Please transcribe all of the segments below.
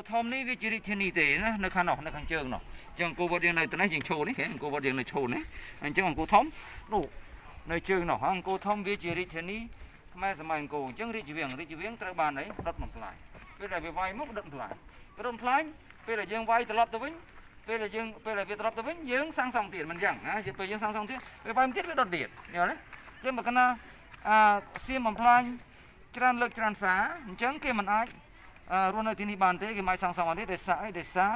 គោធំនេះវាជារាជធានីទេណានៅខាងនោះនៅខាងជើងនោះអញ្ចឹងអង្គរវត្តយើងនៅទៅនេះយើងឈរនេះឃើញអង្គរវត្តយើងនៅឈរនេះអញ្ចឹងអង្គរធំនោះនៅជើងនោះអង្គរធំវាជារាជធានីខ្មែរសម័យអង្គរអញ្ចឹងរាជវាំងរាជវាំងត្រូវបានអីដុតបំផ្លាញពេលដែលវាវាយមកដុតបំផ្លាញដុតបំផ្លាញពេលដែលយើងវាយត្រឡប់ទៅវិញពេលដែលយើងពេលដែលវាត្រឡប់ទៅវិញយើងសាងសង់ទៀតមិនអញ្ចឹងណាពេលយើងសាងសង់ទៀតវាវាយមកទៀតវាដុតទៀតយល់ទេអញ្ចឹងបើកណាអាសៀមបំផ្លាញច្រើនលើកច្រើនសារអញ្ចឹងគេមិនអាចអឺ រស់នៅទីនេះបានទេគេមិនសង់សង់បានទេដោយសារអីដោយសារ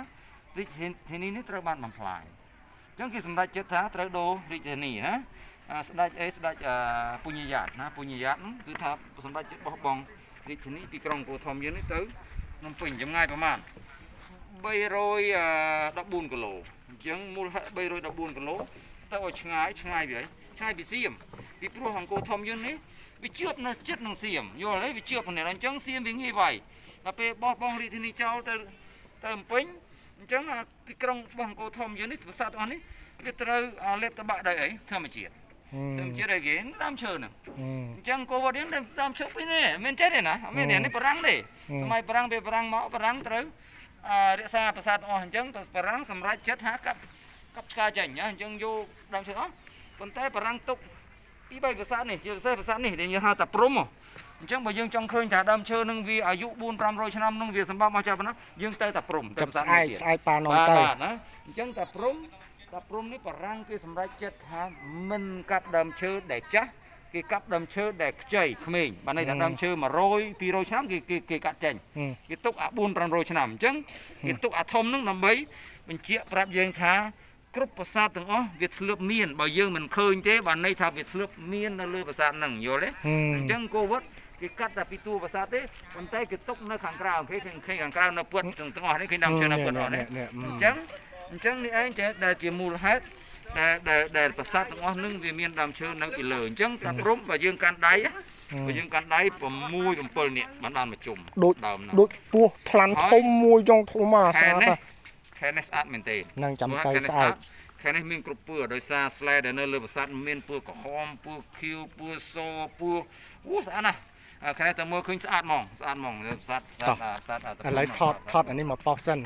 រាជធានីនេះត្រូវបានបំផ្លាញអញ្ចឹងគេសម្រេចចិត្តថាត្រូវដូររាជធានីណាអាស្ដេចអីស្ដេចអឺពុញ្ញយ៉ាតណាពុញ្ញយ៉ាតគឺថាសម្រេចចិត្តបោះបង់រាជធានីពីក្រុងពោធំយើងនេះទៅភ្នំពេញចម្ងាយប្រមាណ314គីឡូអញ្ចឹងមូលហេតុ314គីឡូទៅឲ្យឆ្ងាយឆ្ងាយវាអីឆ្ងាយពីសៀមពីព្រោះអង្គរធំយើងនេះវាជាប់នៅចិត្តនឹងសៀមយល់ទេវាជាប់គ្នាអញ្ចឹងសៀមវាងាយវាយ ដល់ពេលបោះបង់រាជធានីចោលទៅទៅភ្នំពេញអញ្ចឹងអាទីក្រុងបោះអង្គរធំយើងនេះប្រាសាទអស់នេះវាត្រូវអាលេបតបាក់ដោយអីធម្មជាតិធម្មជាតិអីគេដើមឈើហ្នឹងអញ្ចឹងអង្គរវត្តយើងដើមឈើពីនេះមិនចេះទេណាអត់មាននេះបារាំងទេសម័យបារាំងពេលបារាំងមកបារាំងត្រូវអារក្សាប្រាសាទទាំងអស់អញ្ចឹងទៅបារាំងសម្រេចចិត្តថាកាប់កាប់ឆ្កាចេញណាអញ្ចឹងយកដើមឈើអស់ប៉ុន្តែបារាំងទុកពីបីប្រាសាទនេះជាពិសេសប្រាសាទនេះដែលយើងហៅថាព្រំហ៎អញ្ចឹងបើយើងចង់ឃើញថាដើមឈើនឹងវាអាយុ4 500ឆ្នាំនឹងវាសម្បត្តិមកចាប់ប៉ុណ្ណាយើងទៅតែព្រំចាប់ស្អែកស្អែកប៉ាននបាទទៅបាទណាអញ្ចឹងតែព្រំតែព្រំនេះបារាំងគេសម្រេចចិត្តថាមិនកាប់ដើមឈើដែលចាស់គេកាប់ដើមឈើដែលខ្ចីក្មេងបានន័យថាដើមឈើ100 200ឆ្នាំគេគេគេកាត់ចេញគេទុកអា4 500ឆ្នាំអញ្ចឹងគេទុកអាធំនឹងដើម្បីបញ្ជាក់ប្រាប់យើងថា គ្រប់ប្រាសាទទាំងអស់វាធ្លាប់មានបើយើងមិនឃើញទេបានន័យថាវាធ្លាប់មាននៅលើប្រាសាទហ្នឹងយល់ទេអញ្ចឹងគោវត្តគេកាត់តែពីតួប្រាសាទទេប៉ុន្តែគេទុកនៅខាងក្រៅគេឃើញឃើញខាងក្រៅនៅពុតទាំងទាំងអស់នេះឃើញដើមឈើនៅពុតអស់នេះអញ្ចឹងអញ្ចឹងនេះឯងចេះដែលជាមូលហេតុដែលដែលដែលប្រាសាទទាំងអស់នឹងវាមានដើមឈើនៅពីលើអញ្ចឹងតែព្រំបើយើងកាន់ដៃបើយើងកាន់ដៃ6 7នាក់បានបានមកជុំដូចដើមហ្នឹងដូចពោះថ្លាន់ធំមួយចុងធំមកខែស្អាតនេះណាស់ ខែនេះស្អាតមែនទេនឹងចាំព្រោះទៅខែនេះស្អែកខែនេះមានគ្រប់ពឿដោយសារស្លែដែលនៅលើប្រាសាទមានពឿក្រហមពឿខៀវពឿសពឿអូស្អាតណាស់អាខែនេះតែមើលឃើញស្អាតហ្មងស្អាតហ្មងប្រាសាទប្រាសាទតោះប្រាសាទឥឡូវថតថតអានេះមកប៉ោះសិន